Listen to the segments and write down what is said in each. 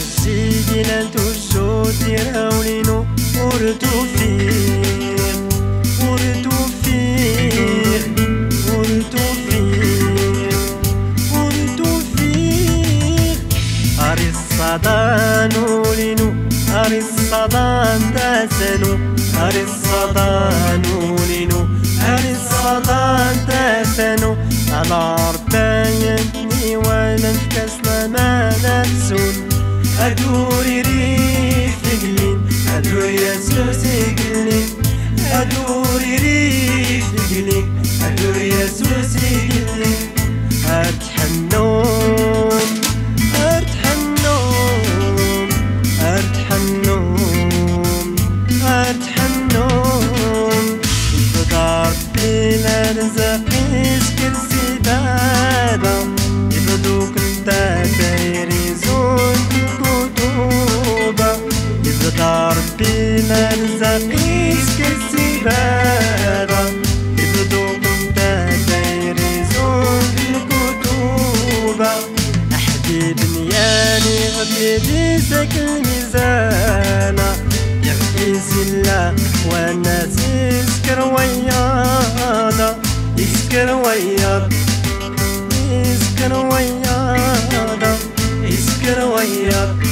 Sigilen toujours tiraulino pour tout faire أري الصدى تسنو على ربايتني ولا نفكسنا ما نفسون أدوري ريف ربي ما نزقيش كالسبارة يبدو كنت دايري زون الكتوبة أحبيب نياني غبيدي سكن ميزانة يحكي سلا والناس يسكر ويانا يسكر ويانا يسكر ويانا يسكر ويانا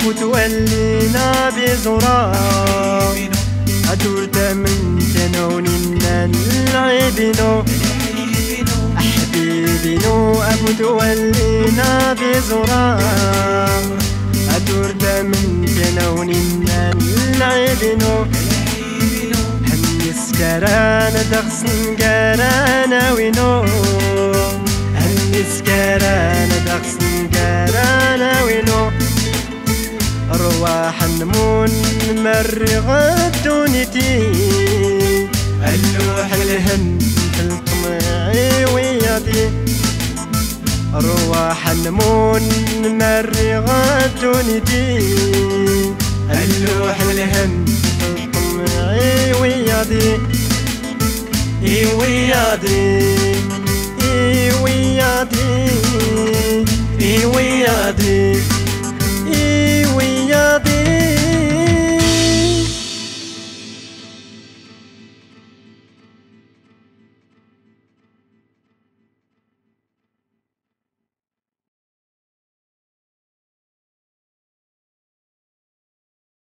بينو أبو تولينا بزرا أدور من تنون العيبينو أحبيبينو أبو تولينا بزرا أدور من تنون العيبينو هنس كران دغسن كران وينو. مرغة دونيتي اللوح الهن في القمعي ويادي أرواح النمون مرغة دونيتي اللوح الهن في القمعي ويادي